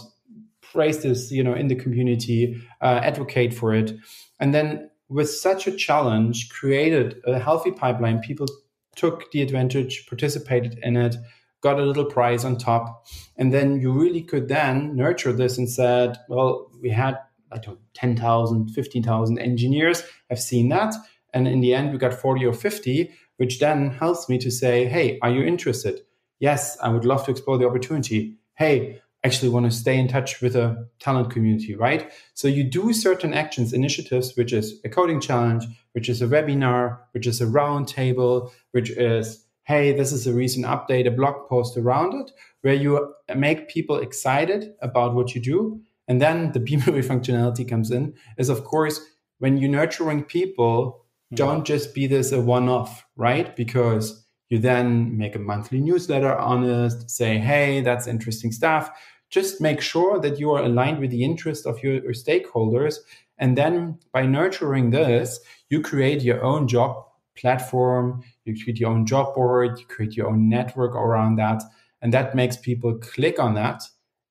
S3: praise this, you know, in the community, uh, advocate for it, and then with such a challenge, created a healthy pipeline. People took the advantage, participated in it, got a little prize on top, and then you really could then nurture this and said, well, we had I don't know, 10,000, 15,000 engineers have seen that. And in the end, we got 40 or 50, which then helps me to say, hey, are you interested? Yes, I would love to explore the opportunity. Hey, actually want to stay in touch with a talent community, right? So you do certain actions, initiatives, which is a coding challenge, which is a webinar, which is a roundtable, which is, hey, this is a recent update, a blog post around it, where you make people excited about what you do. And then the Beamery functionality comes in is, of course, when you're nurturing people, hmm. don't just be this a one off, right? Because you then make a monthly newsletter on it, say, hey, that's interesting stuff. Just make sure that you are aligned with the interest of your, your stakeholders. And then by nurturing this, you create your own job platform, you create your own job board, you create your own network around that. And that makes people click on that.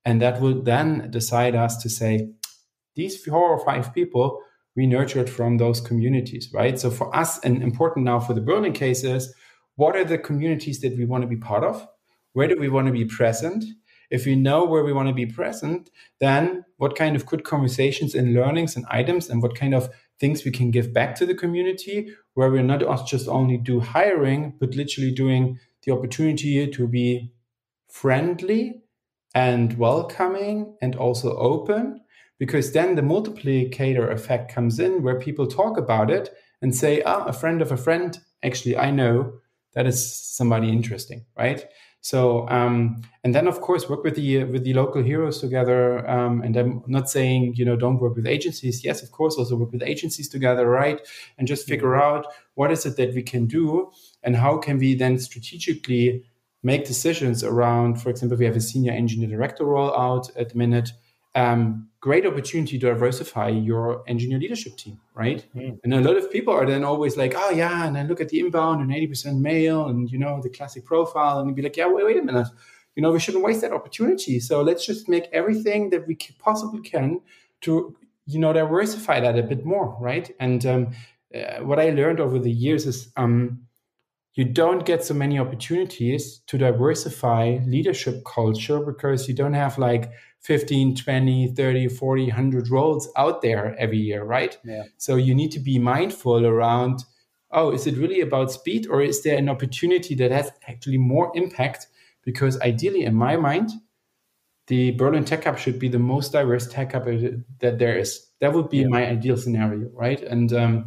S3: And that will then decide us to say, these four or five people we nurtured from those communities, right? So for us, and important now for the Berlin cases, what are the communities that we want to be part of? Where do we want to be present? If we know where we want to be present, then what kind of good conversations and learnings and items and what kind of things we can give back to the community where we're not just only do hiring, but literally doing the opportunity to be friendly and welcoming and also open because then the multiplicator effect comes in where people talk about it and say, ah, a friend of a friend, actually, I know that is somebody interesting, right? So, um, and then of course work with the with the local heroes together. Um, and I'm not saying you know don't work with agencies. Yes, of course, also work with agencies together, right? And just figure mm-hmm. out what is it that we can do, and how can we then strategically make decisions around. For example, we have a senior engineer director role out at the minute um, great opportunity to diversify your engineer leadership team, right? Mm. And a lot of people are then always like, oh yeah, and then look at the inbound and 80% male and you know the classic profile, and you'd be like, yeah, wait, wait a minute. you know, we shouldn't waste that opportunity. So let's just make everything that we possibly can to, you know, diversify that a bit more, right? And um, uh, what I learned over the years is um, you don't get so many opportunities to diversify leadership culture because you don't have like 15 20 30 40 100 roles out there every year right
S2: yeah.
S3: so you need to be mindful around oh is it really about speed or is there an opportunity that has actually more impact because ideally in my mind the berlin tech hub should be the most diverse tech hub that there is that would be yeah. my ideal scenario right and um,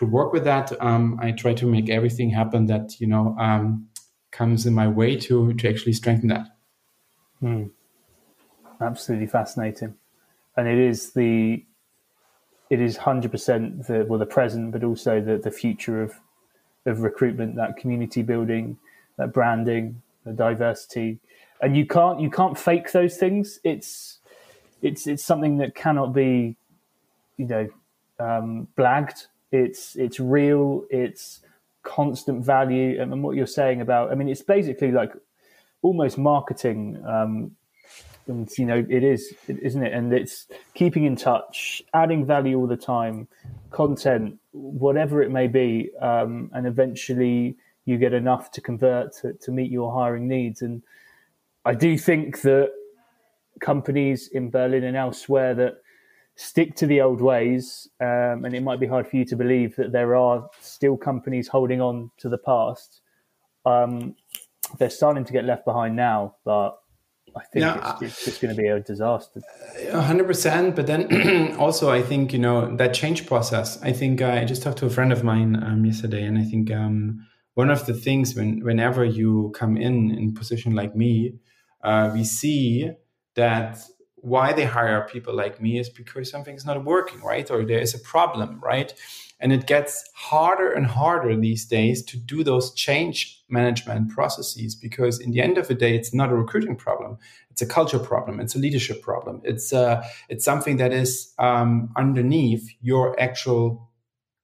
S3: to work with that, um, I try to make everything happen that you know um, comes in my way to to actually strengthen that.
S2: Hmm. Absolutely fascinating, and it is the it is hundred percent the well the present, but also the the future of of recruitment, that community building, that branding, the diversity, and you can't you can't fake those things. It's it's it's something that cannot be, you know, um, blagged it's it's real. It's constant value. And what you're saying about, I mean, it's basically like almost marketing. Um, and you know, it is, isn't it? And it's keeping in touch, adding value all the time, content, whatever it may be, um, and eventually you get enough to convert to, to meet your hiring needs. And I do think that companies in Berlin and elsewhere that stick to the old ways, um, and it might be hard for you to believe that there are still companies holding on to the past. Um, they're starting to get left behind now, but I think yeah, it's, it's, just going to be a disaster.
S3: hundred percent. But then also, I think you know that change process. I think uh, I just talked to a friend of mine um, yesterday, and I think um, one of the things when whenever you come in in a position like me, uh, we see that why they hire people like me is because something's not working, right? Or there is a problem, right? And it gets harder and harder these days to do those change management processes because, in the end of the day, it's not a recruiting problem; it's a culture problem, it's a leadership problem. It's uh, it's something that is um, underneath your actual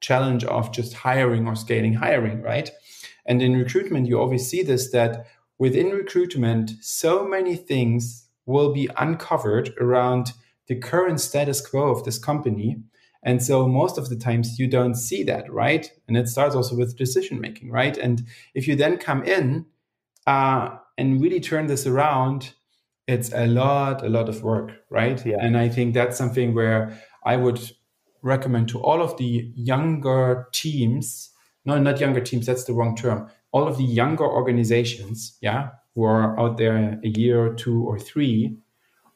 S3: challenge of just hiring or scaling hiring, right? And in recruitment, you always see this that within recruitment, so many things will be uncovered around the current status quo of this company. And so most of the times you don't see that, right? And it starts also with decision making, right? And if you then come in uh, and really turn this around, it's a lot, a lot of work, right? Yeah. And I think that's something where I would recommend to all of the younger teams, no, not younger teams, that's the wrong term, all of the younger organizations, yeah, who are out there a year or two or three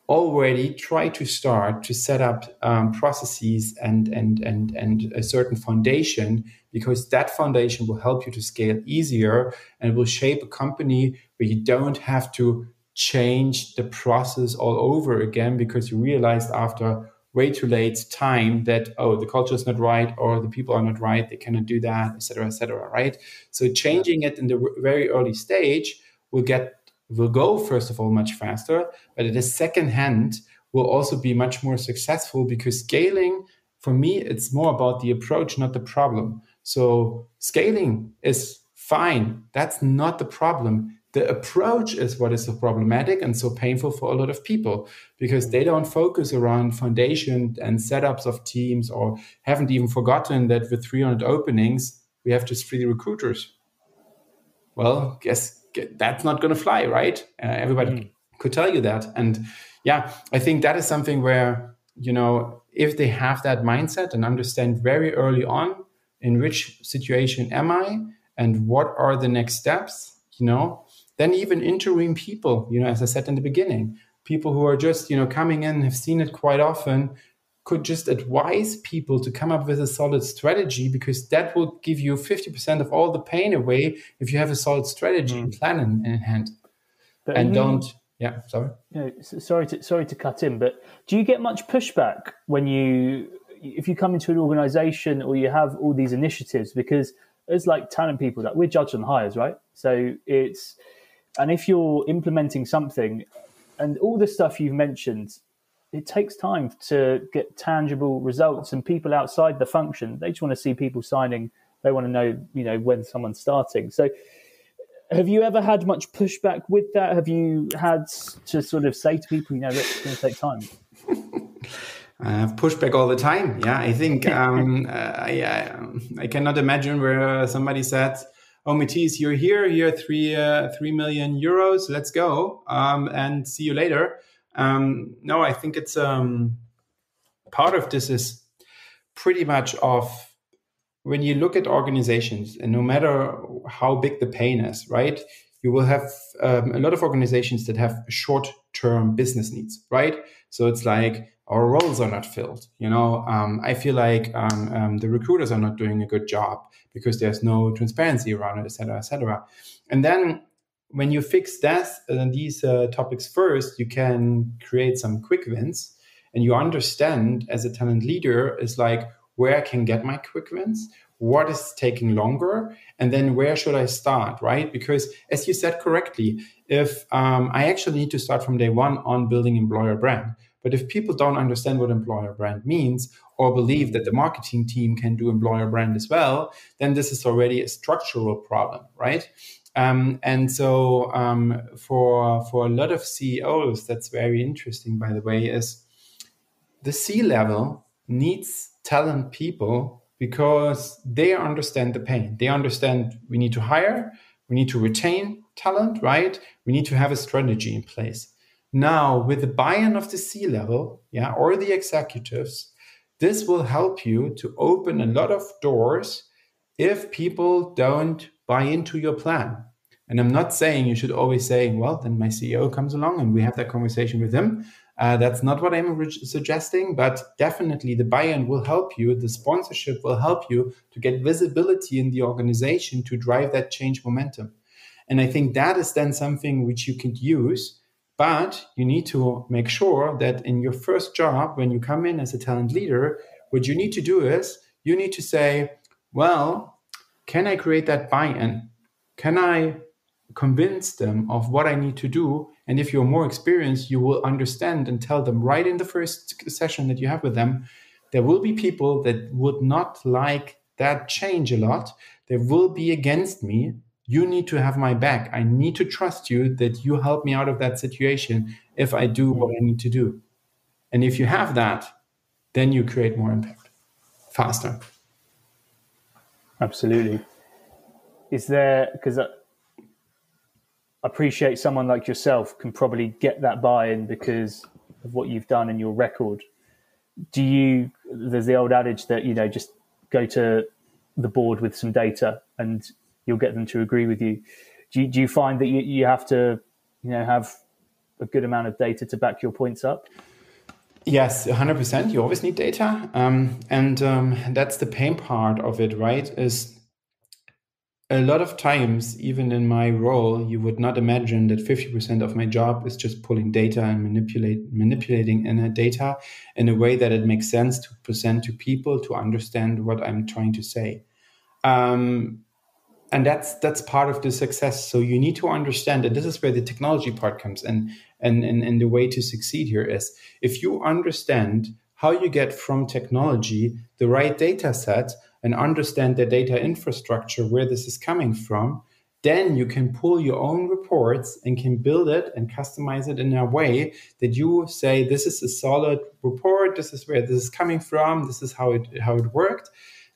S3: already try to start to set up um, processes and, and, and, and a certain foundation because that foundation will help you to scale easier and will shape a company where you don't have to change the process all over again because you realized after way too late time that oh the culture is not right or the people are not right they cannot do that etc etc right? So changing it in the very early stage will get will go first of all much faster, but at the second hand will also be much more successful because scaling for me it's more about the approach, not the problem. So scaling is fine. That's not the problem. The approach is what is so problematic and so painful for a lot of people because they don't focus around foundation and setups of teams or haven't even forgotten that with 300 openings, we have just three recruiters. Well, guess that's not going to fly, right? Uh, everybody mm. could tell you that. And yeah, I think that is something where, you know, if they have that mindset and understand very early on in which situation am I and what are the next steps, you know, then even interim people, you know, as I said in the beginning, people who are just, you know, coming in have seen it quite often could just advise people to come up with a solid strategy because that will give you 50% of all the pain away if you have a solid strategy mm. and plan in, in hand. But and don't yeah sorry.
S2: No, sorry to sorry to cut in but do you get much pushback when you if you come into an organization or you have all these initiatives? Because it's like talent people that we're judged on hires right? So it's and if you're implementing something and all the stuff you've mentioned it takes time to get tangible results and people outside the function they just want to see people signing they want to know you know when someone's starting so have you ever had much pushback with that? Have you had to sort of say to people, you know, it's going to take time?
S3: I have pushback all the time. Yeah, I think um, uh, I, I, I, cannot imagine where somebody said, "Oh, Matthias, you're here. You're three uh, three million euros. Let's go um, and see you later." Um, no, I think it's um, part of this is pretty much of when you look at organizations, and no matter how big the pain is, right? You will have um, a lot of organizations that have short term business needs, right? So it's like our roles are not filled. You know, um, I feel like um, um, the recruiters are not doing a good job because there's no transparency around it, et cetera, et cetera. And then when you fix that, uh, these uh, topics first, you can create some quick wins, and you understand as a talent leader is like where I can get my quick wins, what is taking longer, and then where should I start, right? Because as you said correctly, if um, I actually need to start from day one on building employer brand but if people don't understand what employer brand means or believe that the marketing team can do employer brand as well, then this is already a structural problem, right? Um, and so um, for for a lot of CEOs, that's very interesting, by the way, is the C level needs talent people because they understand the pain. They understand we need to hire, we need to retain talent, right? We need to have a strategy in place. Now, with the buy-in of the C level, yeah, or the executives, this will help you to open a lot of doors if people don't buy into your plan. And I'm not saying you should always say, well, then my CEO comes along and we have that conversation with him. Uh, that's not what I'm re- suggesting, but definitely the buy in will help you. The sponsorship will help you to get visibility in the organization to drive that change momentum. And I think that is then something which you can use but you need to make sure that in your first job, when you come in as a talent leader, what you need to do is you need to say, well, can I create that buy in? Can I convince them of what I need to do? And if you're more experienced, you will understand and tell them right in the first session that you have with them. There will be people that would not like that change a lot. They will be against me you need to have my back. I need to trust you that you help me out of that situation if I do what I need to do. And if you have that, then you create more impact faster.
S2: Absolutely. Is there, because I appreciate someone like yourself can probably get that buy in because of what you've done and your record. Do you, there's the old adage that, you know, just go to the board with some data and you'll get them to agree with you. Do you, do you find that you, you have to, you know, have a good amount of data to back your points up?
S3: Yes, 100%. You always need data. Um, and um, that's the pain part of it, right? Is a lot of times, even in my role, you would not imagine that 50% of my job is just pulling data and manipulate, manipulating data in a way that it makes sense to present to people to understand what I'm trying to say. Um, and that's that's part of the success so you need to understand that this is where the technology part comes in and, and and the way to succeed here is if you understand how you get from technology the right data set and understand the data infrastructure where this is coming from then you can pull your own reports and can build it and customize it in a way that you say this is a solid report. This is where this is coming from. This is how it how it worked.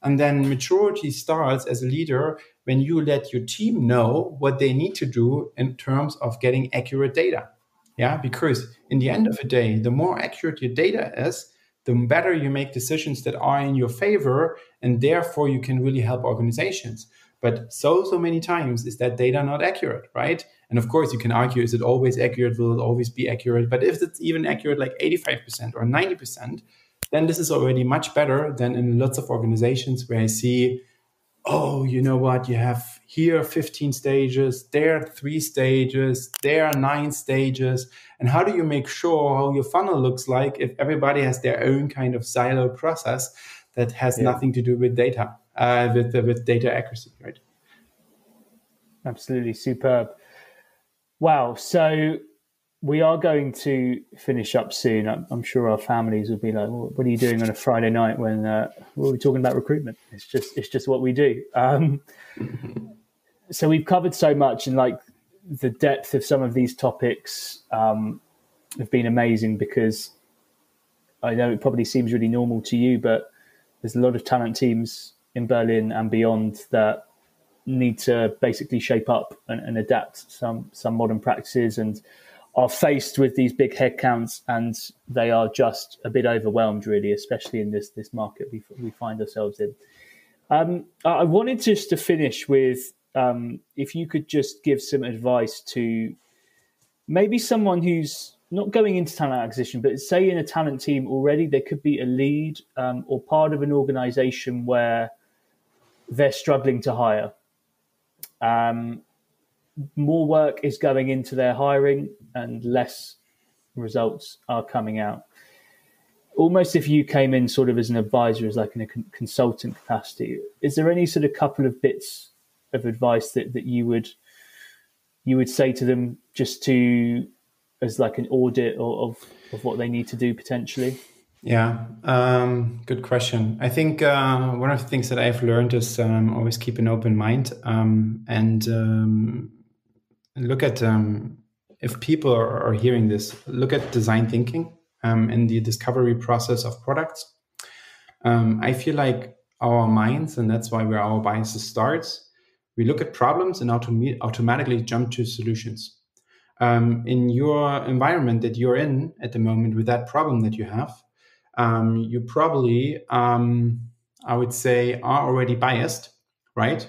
S3: And then maturity starts as a leader when you let your team know what they need to do in terms of getting accurate data. Yeah, because in the end of the day, the more accurate your data is, the better you make decisions that are in your favor, and therefore you can really help organizations. But so, so many times is that data not accurate, right? And of course, you can argue, is it always accurate? Will it always be accurate? But if it's even accurate like 85% or 90%, then this is already much better than in lots of organizations where I see oh, you know what, you have here 15 stages, there three stages, there are nine stages. And how do you make sure how your funnel looks like if everybody has their own kind of silo process that has yeah. nothing to do with data, uh, with, uh, with data accuracy, right?
S2: Absolutely superb. Wow. So we are going to finish up soon. I'm, I'm, sure our families will be like, well, "What are you doing on a Friday night when uh, we're talking about recruitment?" It's just it's just what we do. Um, so we've covered so much, and like the depth of some of these topics um, have been amazing because I know it probably seems really normal to you, but there's a lot of talent teams in Berlin and beyond that need to basically shape up and, and adapt some some modern practices and are faced with these big headcounts and they are just a bit overwhelmed, really, especially in this this market we we find ourselves in. Um, I wanted just to finish with um, if you could just give some advice to maybe someone who's not going into talent acquisition, but say in a talent team already, there could be a lead um, or part of an organization where they're struggling to hire. Um, more work is going into their hiring and less results are coming out. Almost if you came in sort of as an advisor, as like in a consultant capacity, is there any sort of couple of bits of advice that, that you would you would say to them just to as like an audit of, of what they need to do potentially?
S3: Yeah, um, good question. I think uh, one of the things that I've learned is um, always keep an open mind um, and um, look at um, if people are, hearing this, look at design thinking in the discovery process of products. I feel like our minds, and that's why where our biases starts. We look at problems and autom- automatically jump to solutions. in your environment that you're in at the moment with that problem that you have, um, you probably, um, I would say, are already biased, right?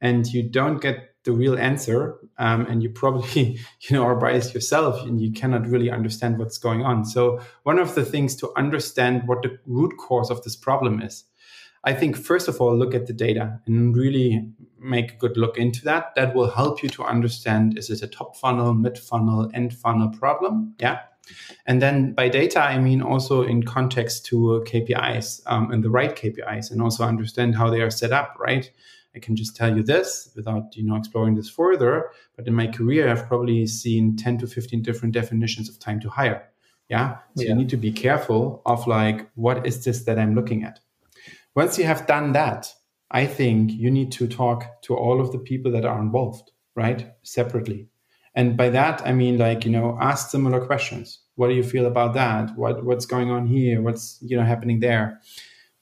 S3: And you don't get the real answer, um, and you probably, you know, are biased yourself, and you cannot really understand what's going on. So, one of the things to understand what the root cause of this problem is, I think first of all, look at the data and really make a good look into that. That will help you to understand: is it a top funnel, mid funnel, end funnel problem? Yeah and then by data, I mean also in context to KPIs um, and the right KPIs, and also understand how they are set up. Right? I can just tell you this without you know exploring this further. But in my career, I've probably seen ten to fifteen different definitions of time to hire. Yeah, so yeah. you need to be careful of like what is this that I'm looking at. Once you have done that, I think you need to talk to all of the people that are involved, right, separately and by that, I mean like, you know, ask similar questions. What do you feel about that? What what's going on here? What's you know happening there?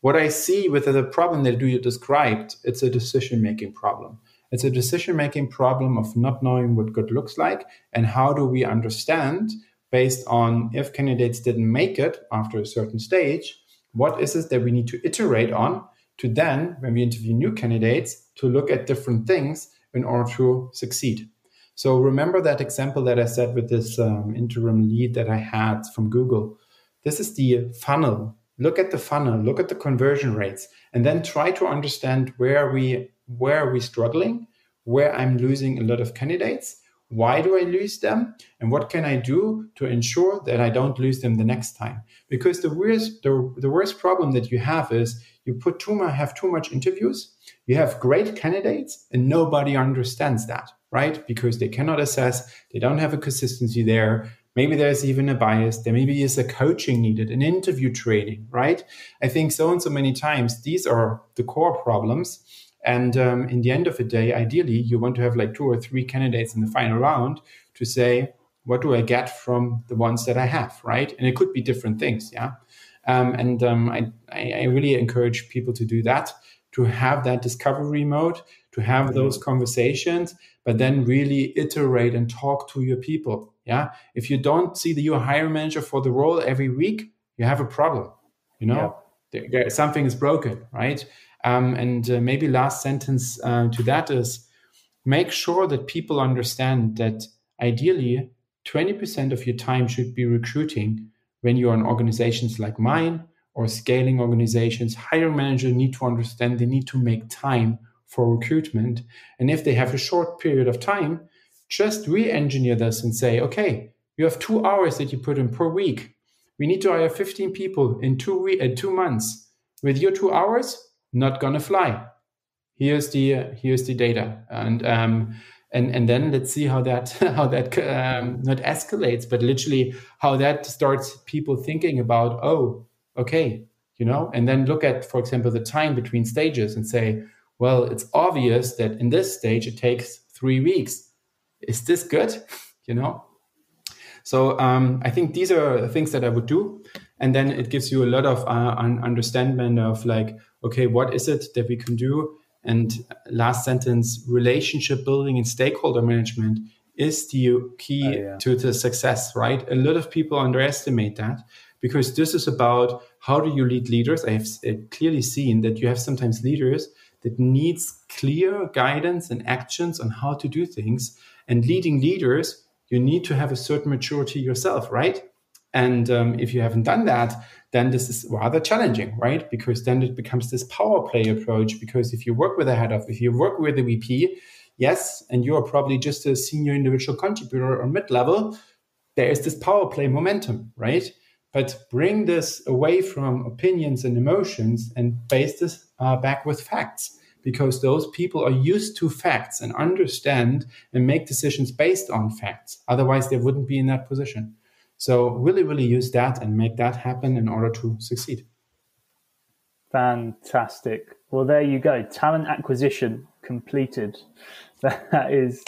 S3: What I see with the problem that you described, it's a decision making problem. It's a decision making problem of not knowing what good looks like and how do we understand based on if candidates didn't make it after a certain stage, what is it that we need to iterate on to then, when we interview new candidates, to look at different things in order to succeed. So remember that example that I said with this um, interim lead that I had from Google. This is the funnel. Look at the funnel, look at the conversion rates, and then try to understand where we where are we struggling, where I'm losing a lot of candidates, why do I lose them, and what can I do to ensure that I don't lose them the next time? Because the worst the, the worst problem that you have is you put too much have too much interviews, you have great candidates, and nobody understands that right? Because they cannot assess, they don't have a consistency there. Maybe there's even a bias. There maybe is a coaching needed, an interview training, right? I think so and so many times these are the core problems. And um, in the end of the day, ideally, you want to have like two or three candidates in the final round to say, what do I get from the ones that I have, right? And it could be different things, yeah. Um, and um, I, I really encourage people to do that, to have that discovery mode, to have mm-hmm. those conversations, but then really iterate and talk to your people. Yeah. If you don't see the your hiring manager for the role every week, you have a problem. You know, yeah. there, there, something is broken, right? Um, and uh, maybe last sentence uh, to that is make sure that people understand that ideally 20% of your time should be recruiting when you're in organizations like mine or scaling organizations. Hiring managers need to understand they need to make time for recruitment. And if they have a short period of time, just re engineer this and say, okay, you have two hours that you put in per week. We need to hire 15 people in two, we- uh, two months. With your two hours, not gonna fly. Here's the here's the data, and um, and and then let's see how that how that um, not escalates, but literally how that starts people thinking about oh okay you know, and then look at for example the time between stages and say Well, it's obvious that in this stage it takes three weeks. Is this good? you know? So um, I think these are things that I would do. And then it gives you a lot of uh, understanding of like, okay, what is it that we can do? And last sentence, relationship building and stakeholder management is the key oh, yeah. to the success, right? A lot of people underestimate that because this is about how do you lead leaders. I have clearly seen that you have sometimes leaders that needs clear guidance and actions on how to do things. And leading leaders, you need to have a certain maturity yourself, right? And um, if you haven't done that, then this is rather challenging, right? Because then it becomes this power play approach. Because if you work with a head of, if you work with a VP, yes, and you are probably just a senior individual contributor or mid level, there is this power play momentum, right? But bring this away from opinions and emotions and base this uh, back with facts because those people are used to facts and understand and make decisions based on facts. Otherwise, they wouldn't be in that position. So really, really use that and make that happen in order to succeed.
S2: Fantastic. Well, there you go. Talent acquisition completed. That is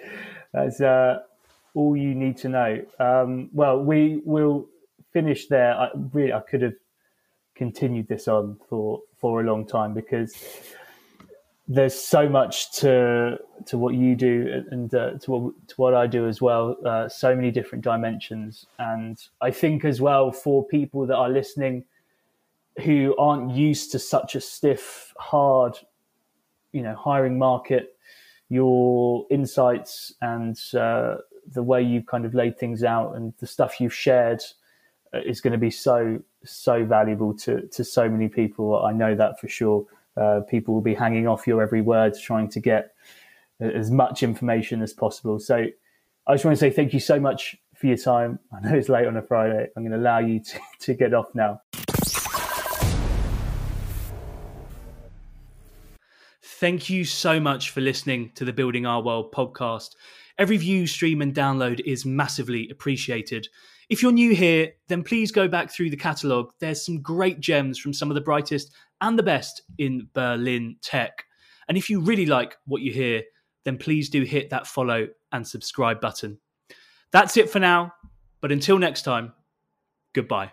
S2: that's uh, all you need to know. Um, well, we will finish there. I really, I could have continued this on for for a long time because there's so much to to what you do and uh, to what to what I do as well. Uh, so many different dimensions, and I think as well for people that are listening who aren't used to such a stiff, hard, you know, hiring market, your insights and uh, the way you've kind of laid things out and the stuff you've shared uh, is going to be so so valuable to to so many people. I know that for sure. Uh, people will be hanging off your every word, trying to get as much information as possible. So I just want to say thank you so much for your time. I know it's late on a Friday. I'm going to allow you to, to get off now. Thank you so much for listening to the Building Our World podcast. Every view, stream, and download is massively appreciated. If you're new here, then please go back through the catalogue. There's some great gems from some of the brightest and the best in Berlin tech. And if you really like what you hear, then please do hit that follow and subscribe button. That's it for now, but until next time, goodbye.